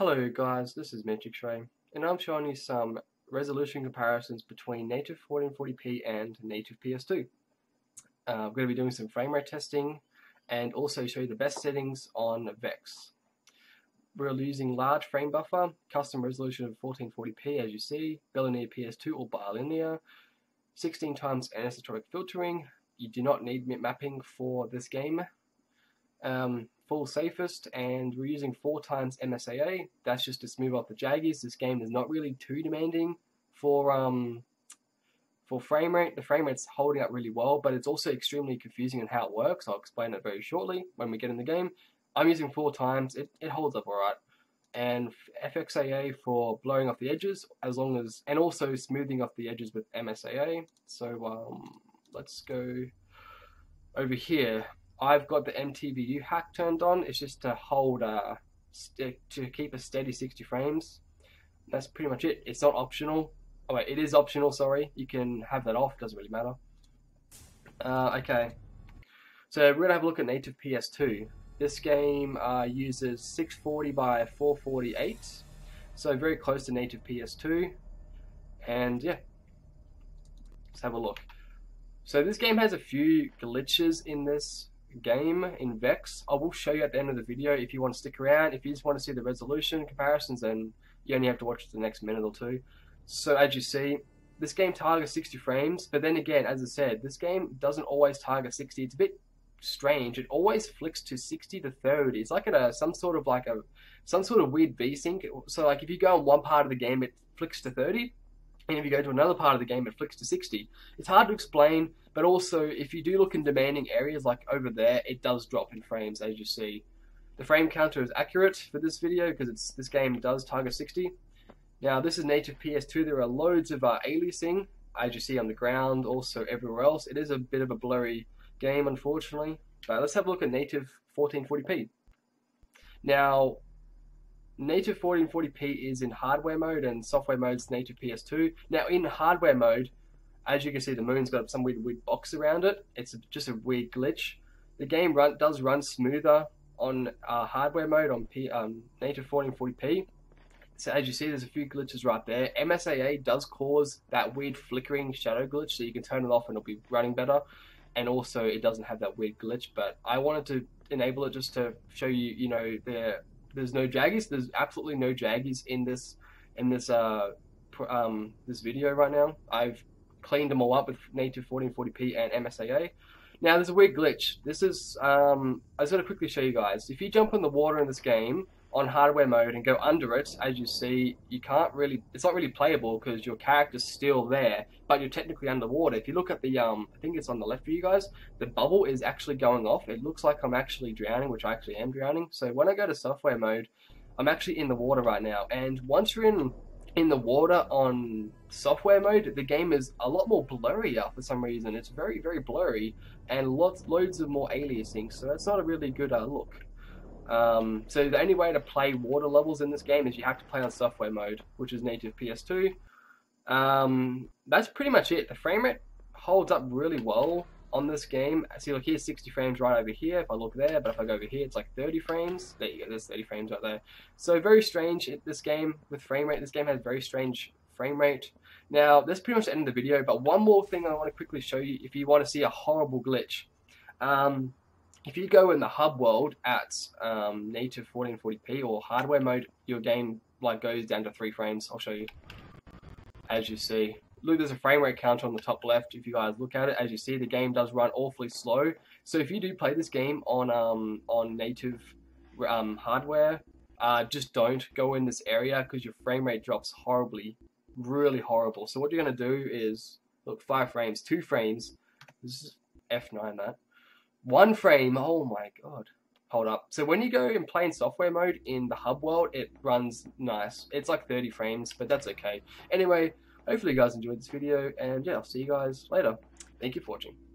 Hello guys, this is Mantrixray, and I'm showing you some resolution comparisons between native 1440p and native PS2. Uh, I'm going to be doing some frame rate testing and also show you the best settings on Vexx. We're using large frame buffer, custom resolution of 1440p as you see, bilinear PS2 or bilinear, 16 times anisotropic filtering, you do not need mapping for this game. Um, full safest and we're using 4 times MSAA. That's just to smooth out the jaggies. This game is not really too demanding for um, for frame rate. The frame rate's holding up really well, but it's also extremely confusing in how it works. I'll explain it very shortly when we get in the game. I'm using 4 times. It, it holds up alright. And FXAA for blowing off the edges, as long as, and also smoothing off the edges with MSAA. So um, let's go over here. I've got the MTVU hack turned on. It's just to hold, uh, to keep a steady 60 frames. That's pretty much it. It's not optional. Oh wait, it is optional, sorry. You can have that off, doesn't really matter. Uh, okay. So we're to have a look at native PS2. This game uh, uses 640 by 448. So very close to native PS2. And yeah, let's have a look. So this game has a few glitches in this game in Vexx. I will show you at the end of the video if you want to stick around. If you just want to see the resolution comparisons, then you only have to watch the next minute or two. So as you see, this game targets 60 frames, but then again, as I said, this game doesn't always target 60. It's a bit strange. It always flicks to 60 to 30. It's like a some sort of like a some sort of weird VSync. So like if you go on one part of the game, it flicks to 30, and if you go to another part of the game, it flicks to 60. It's hard to explain, but also if you do look in demanding areas like over there, it does drop in frames as you see. The frame counter is accurate for this video because it's this game does target 60. Now this is native PS2. There are loads of uh, aliasing as you see on the ground, also everywhere else. It is a bit of a blurry game, unfortunately. But let's have a look at native 1440p. Now, native 1440p is in hardware mode and software mode is native PS2. Now in hardware mode, as you can see the moon's got some weird, weird box around it. It's just a weird glitch. The game run, does run smoother on uh, hardware mode on P, um, native 1440p. So as you see, there's a few glitches right there. MSAA does cause that weird flickering shadow glitch, so you can turn it off and it'll be running better. And also, it doesn't have that weird glitch. But I wanted to enable it just to show you, you know, the there's no jaggies. There's absolutely no jaggies in this in this uh um this video right now. I've cleaned them all up with native 1440p and MSAA. Now there's a weird glitch. This is um I just going to quickly show you guys. If you jump in the water in this game, on hardware mode and go under it, as you see, you can't really, it's not really playable because your character's still there, but you're technically underwater. If you look at the, um, I think it's on the left for you guys, the bubble is actually going off. It looks like I'm actually drowning, which I actually am drowning. So when I go to software mode, I'm actually in the water right now. And once you're in in the water on software mode, the game is a lot more blurrier for some reason. It's very, very blurry and lots, loads of more aliasing, so that's not a really good uh, look. Um, so the only way to play water levels in this game is you have to play on software mode, which is native PS2. Um, that's pretty much it. The frame rate holds up really well on this game. See, look, here's 60 frames right over here. If I look there, but if I go over here, it's like 30 frames. There you go, there's 30 frames right there. So very strange, this game with frame rate. This game has very strange frame rate. Now, that's pretty much the end of the video, but one more thing I want to quickly show you if you want to see a horrible glitch. Um, if you go in the hub world at um, native 1440p or hardware mode, your game like goes down to three frames. I'll show you. As you see, look, there's a frame rate counter on the top left. If you guys look at it, as you see, the game does run awfully slow. So if you do play this game on um, on native um, hardware, uh, just don't go in this area because your frame rate drops horribly, really horrible. So what you're gonna do is look five frames, two frames. This is F9 that one frame, oh my god. Hold up. So when you go in plain software mode in the hub world, it runs nice. It's like 30 frames, but that's okay. Anyway, hopefully you guys enjoyed this video, and yeah, I'll see you guys later. Thank you for watching.